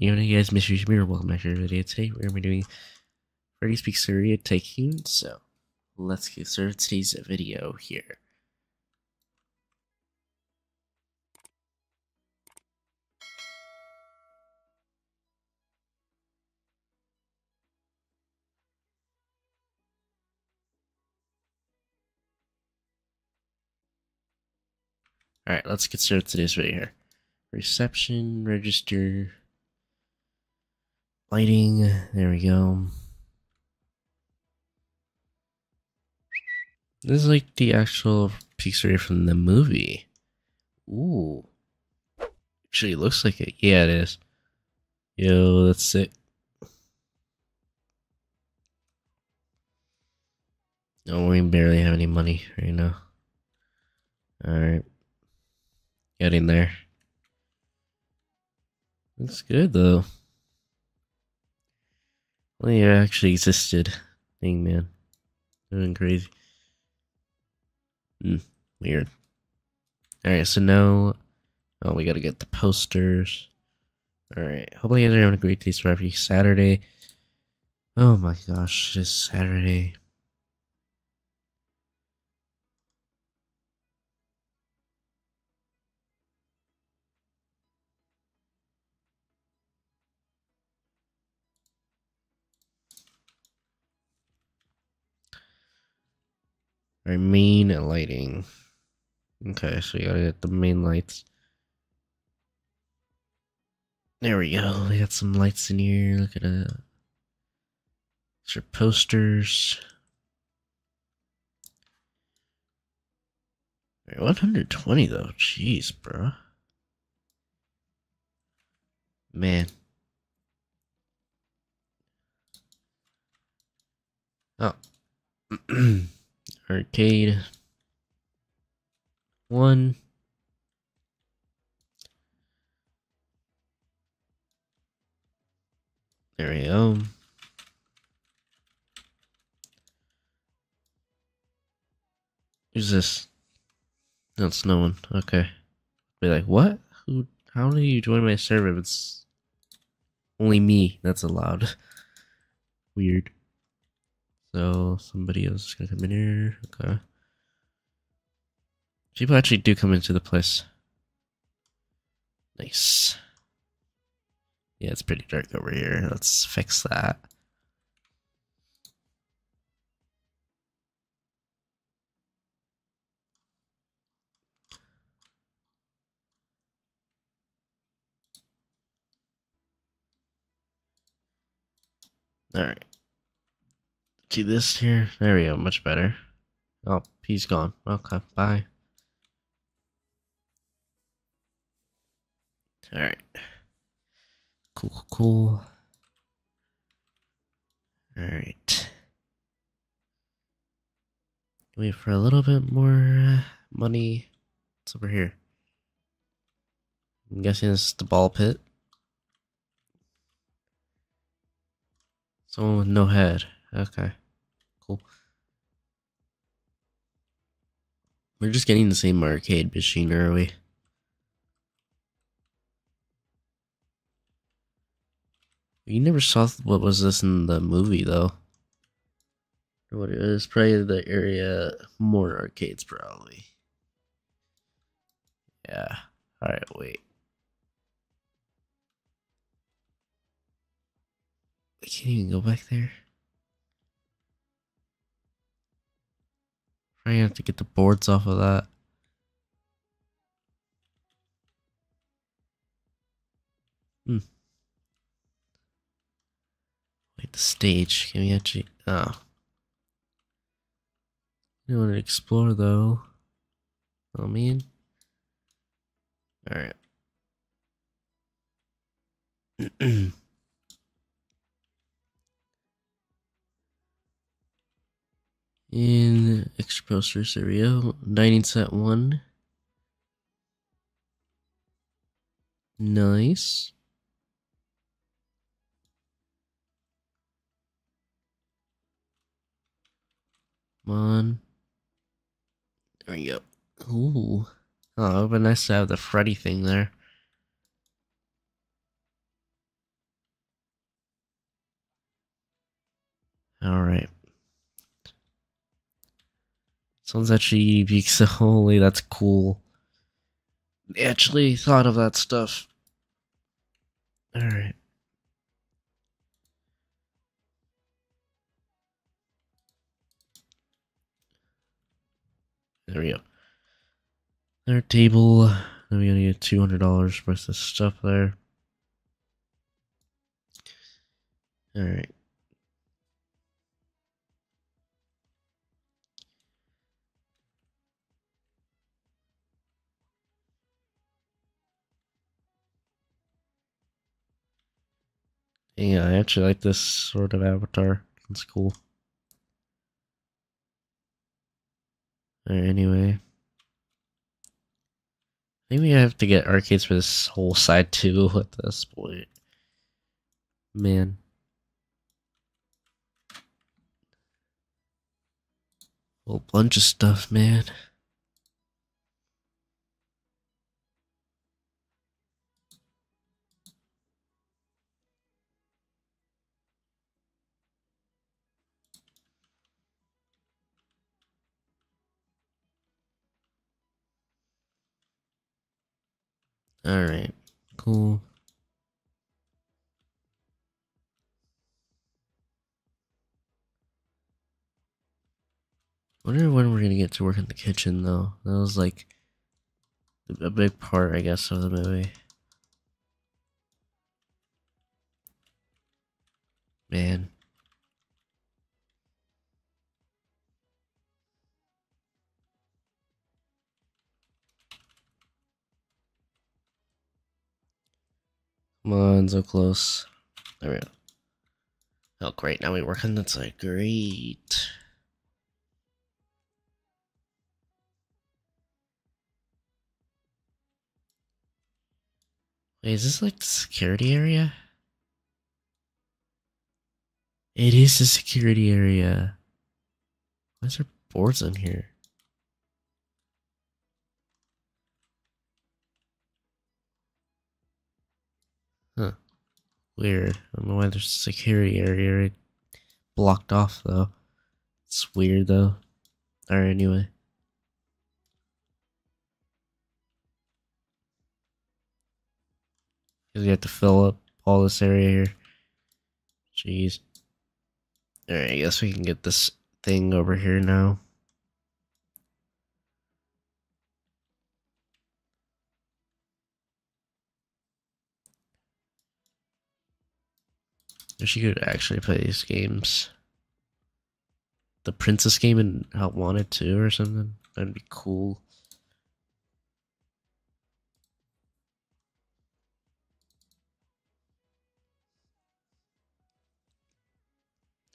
You know, you guys, Mr. Jameer, welcome back to our video. Today, we're going to be doing Freddy's Pizzeria Tycoon. So, let's get started today's video here. Alright, let's get started today's video here. Reception, register, lighting, there we go. This is like the actual pizzeria from the movie. Ooh. Actually, looks like it. Yeah, it is. Yo, that's sick. No, we barely have any money right now. Alright. Getting there. Looks good though. Well, yeah, actually existed. Thing, man. Doing crazy. Hmm, weird. Alright, so now. Oh, we gotta get the posters. Alright, hopefully you guys are having a great day. for every Saturday. Oh my gosh, it's Saturday. Our main lighting. Okay, so you gotta get the main lights. There we go. We got some lights in here. Look at it. These are posters. 120 though. Jeez, bro. Man. Oh. Arcade. One. There we go. Who's this? That's no one. Okay. Be like, what? Who? How do you join my server? It's only me. That's allowed. Weird. So somebody else is gonna come in here. Okay. People actually do come into the place. Nice. Yeah, it's pretty dark over here. Let's fix that. All right. See this here? There we go, much better. Oh, he's gone. Okay, bye. Alright. Cool, cool. Alright. Wait for a little bit more uh, money. What's over here? I'm guessing this is the ball pit. Someone with no head. Okay. Cool. We're just getting the same arcade machine, are we? You never saw what was this in the movie though. What it was probably the area more arcades probably. Yeah. Alright, wait. We can't even go back there. I have to get the boards off of that. Hmm. Wait, the stage. Can we actually... Oh. You want to explore, though. Oh, mean... Alright. in extra poster area. Dining set one. Nice. Come on. There we go. Ooh. Oh, it would be nice to have the Freddy thing there. All right. Someone's actually pizza holy, that's cool. They actually thought of that stuff. Alright. There we go. Their table. Then we gotta get two hundred dollars worth of stuff there. All Yeah, I actually like this sort of avatar. It's cool. Alright, anyway. Maybe I have to get arcades for this whole side too at this point. Man. A whole bunch of stuff, man. Alright, cool. wonder when we're gonna get to work in the kitchen though. That was like a big part, I guess, of the movie. Man. Come on, so close. There we go. Oh, great. Now we work on that side. Great. Wait, is this like the security area? It is the security area. Why is there boards in here? Weird. I don't know why there's a security area blocked off though. It's weird though. Alright, anyway. Because you have to fill up all this area here. Jeez. Alright, I guess we can get this thing over here now. You could actually play these games. The Princess game and Help Wanted too or something. That'd be cool.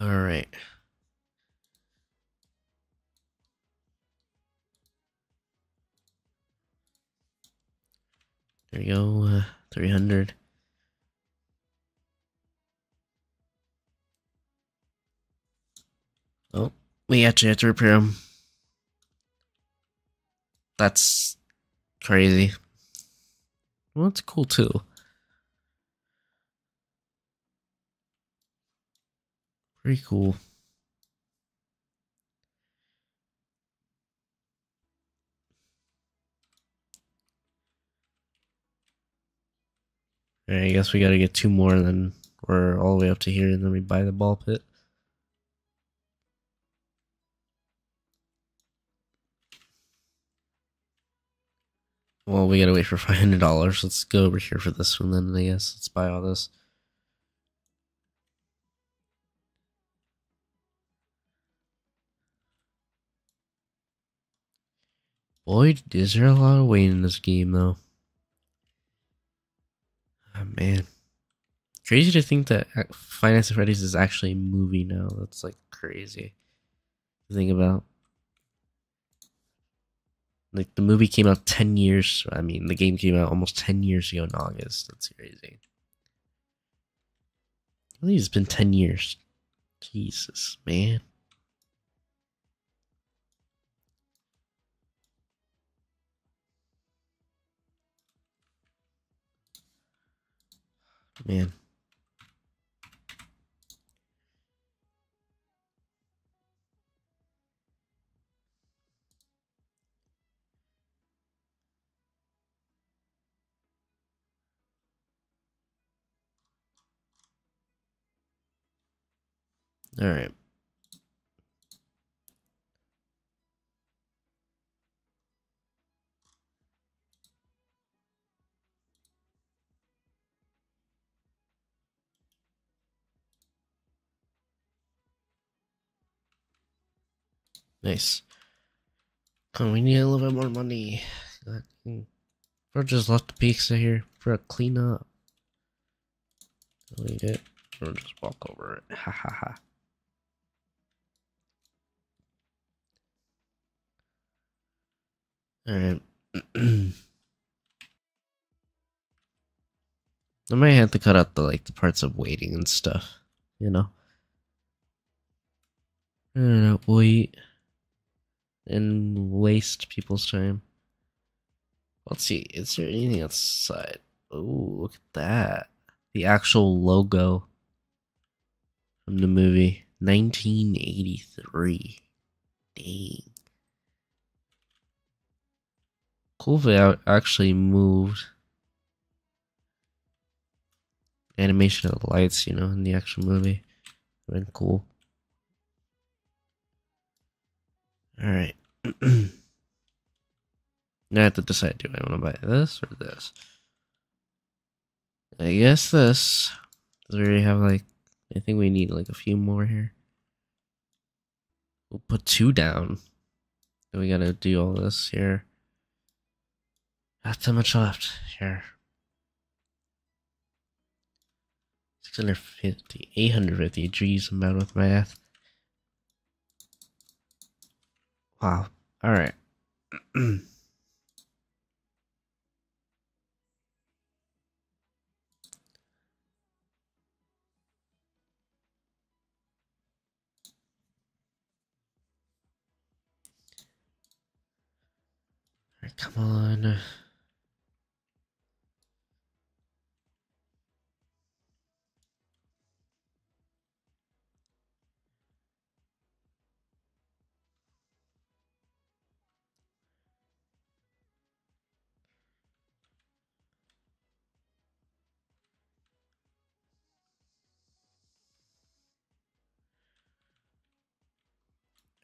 All right. There you go, uh, 300. We actually have to repair them. That's crazy. Well, that's cool too. Pretty cool. I guess we gotta get two more and then we're all the way up to here and then we buy the ball pit. Well, we gotta wait for five hundred dollars. Let's go over here for this one then. I guess let's buy all this. Boy, is there a lot of weight in this game, though. Oh, man. Crazy to think that uh, Five Nights Freddy's is actually a movie now. That's like crazy to think about. Like the movie came out 10 years. I mean, the game came out almost 10 years ago in August. That's crazy. I think it's been 10 years. Jesus, man. Man. All right. Nice. Come, we need a little bit more money. Bro just left the pizza here for a clean up. Delete it. Or just walk over it. Ha ha ha. Alright. I might have to cut out the like the parts of waiting and stuff, you know. I don't know, wait and waste people's time. Let's see, is there anything outside? Oh, look at that. The actual logo from the movie. 1983. Dang. Cool they actually moved animation of the lights, you know, in the actual movie. Been cool. Alright. now I have to decide do I want to buy this or this? I guess this. Does we already have like I think we need like a few more here. We'll put two down. Then we gotta do all this here. Not too much left here. 650, 850. Geez, I'm bad with math. Wow. All right. come on.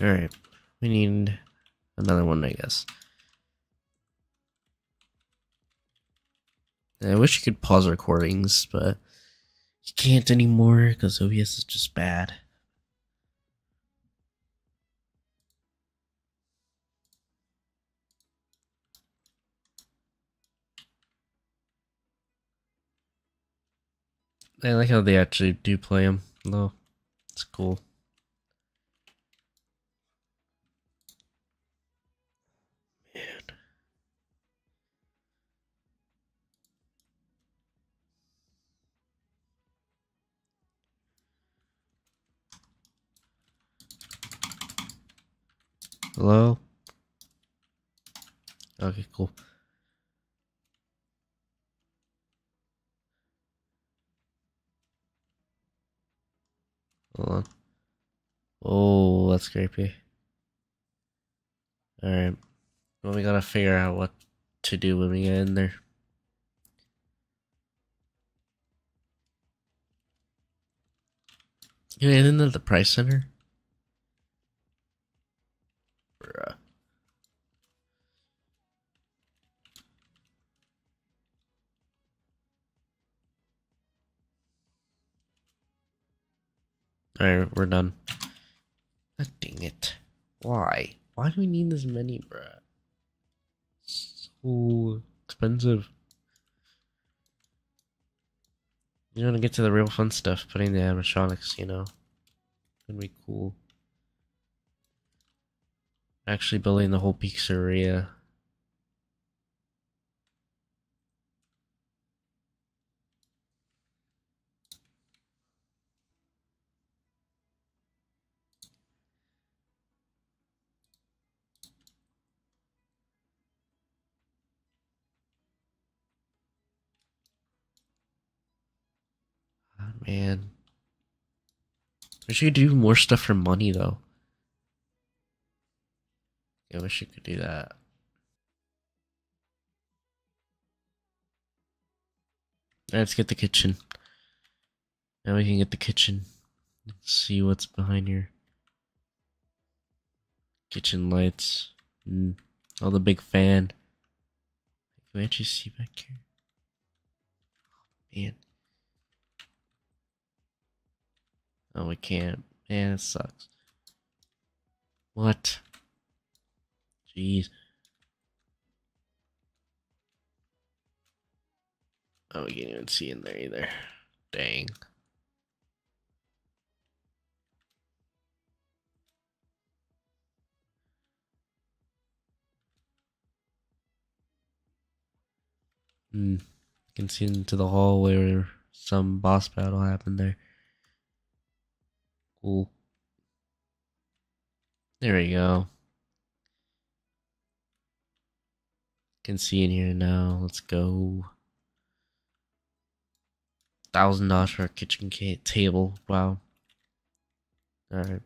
Alright. We need another one, I guess. I wish you could pause recordings, but you can't anymore because OBS is just bad. I like how they actually do play them, though. It's cool. Hello? Okay, cool. Hold on. Oh, that's creepy. Alright. Well, we gotta figure out what to do when we get in there. Yeah, isn't that the price center? Alright, we're done. God dang it. Why? Why do we need this many, bruh? So expensive. You want to get to the real fun stuff, putting the animatronics, you know. Gonna be cool. Actually building the whole pizzeria. Oh, ah, man. We should do more stuff for money though. I wish you could do that. Let's get the kitchen. Now we can get the kitchen. Let's see what's behind here. Kitchen lights. Mm. Oh, the big fan. Can we actually see back here? Man. Oh, we can't. Man, it sucks. What? Jeez. Oh, we can't even see in there either. Dang. Hmm. Can see into the hallway where some boss battle happened there. Cool. There we go. Can see in here now. Let's go. Thousand dollars for a kitchen table. Wow. All right.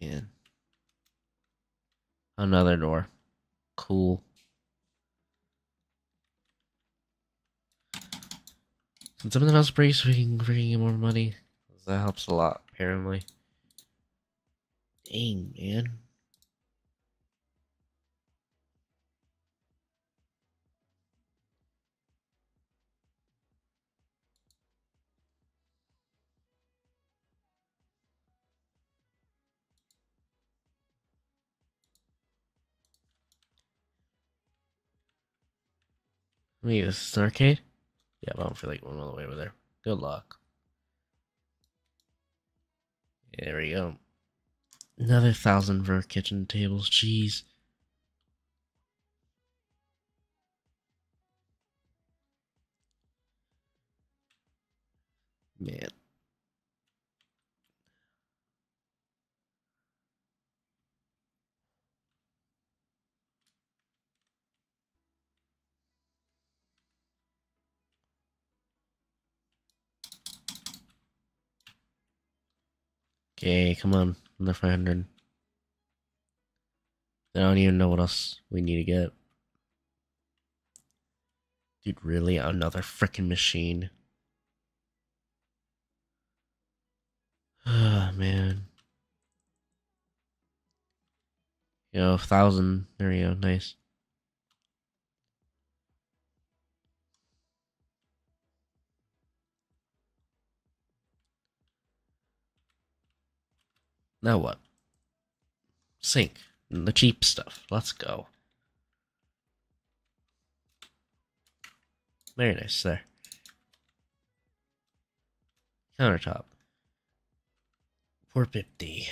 Man. Another door. Cool. Can something else break so we can bring in more money? That helps a lot, apparently. Dang, man. Wait, this is an arcade? Yeah, but I don't feel like going all the way over there. Good luck. there we go. Another thousand for kitchen tables. Jeez. Man. Okay, come on. Another 500. I don't even know what else we need to get. Dude, really? Another freaking machine. Ah, man. Yo, a thousand. There you go. Nice. Now what? Sink. The cheap stuff. Let's go. Very nice there. Countertop. 450.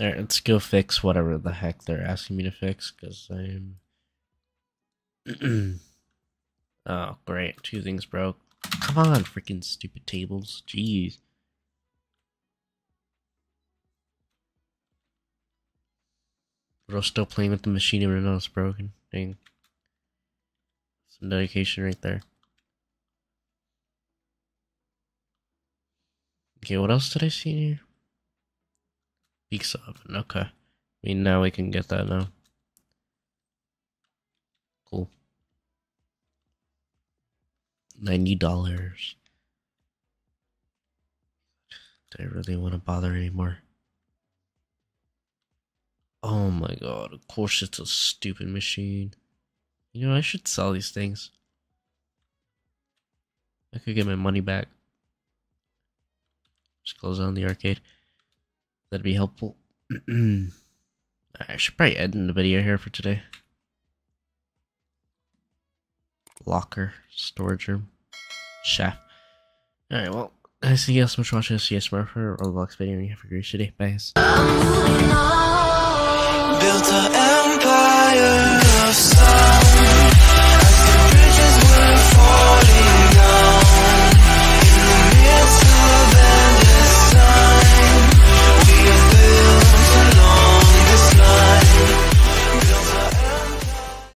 All right, let's go fix whatever the heck they're asking me to fix because I'm. oh, great. Two things broke. Come on, freaking stupid tables. Jeez. But I was still playing with the machine even though it's broken. Dang. Some dedication right there. Okay, what else did I see here? Pizza oven, okay. I mean, now we can get that now. Cool. $90. Do I really want to bother anymore? Oh my god, of course it's a stupid machine. You know, I should sell these things. I could get my money back. Just close down the arcade. That'd be helpful. I should probably end the video here for today. locker, storage room, chef. Alright, well, guys, thank you guys so much for watching. See you tomorrow for a Roblox video, and you have a great day. Bye, guys.